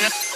Yeah.